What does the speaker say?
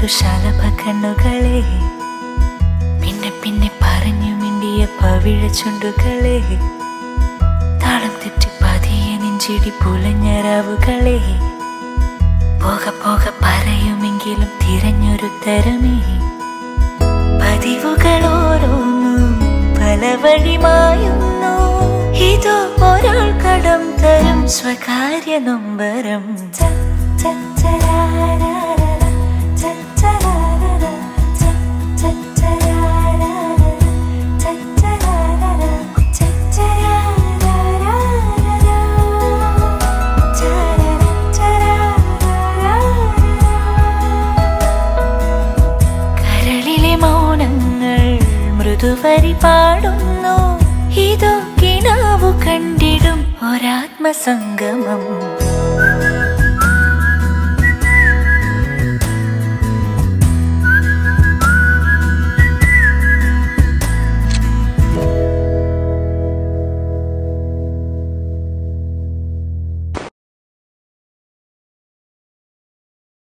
നൂറു ശാലഭ കണ്ണുകളെ. പിന്നെ പിന്നെ പറഞ്ഞു മിണ്ടിയ പവിഴ ചുണ്ടുകളെ. താളം തെറ്റി പതിയെ നെഞ്ചിടി പുലഞ്ഞരാവുകളെ പോക പോക പറയുമെങ്കിലും തിരഞ്ഞൊരുത്തരമേ പതിവുകൾ ഓരോന്നും പല വഴിമായുന്നു. ഇതോ ഒരാൾ കടം തരും സ്വകാര്യ നൊമ്പരം. ച, മൃദുവരി പാടുന്നു. ഇതോ കിണാവു കണ്ടിടും ഒരാത്മസംഗമം.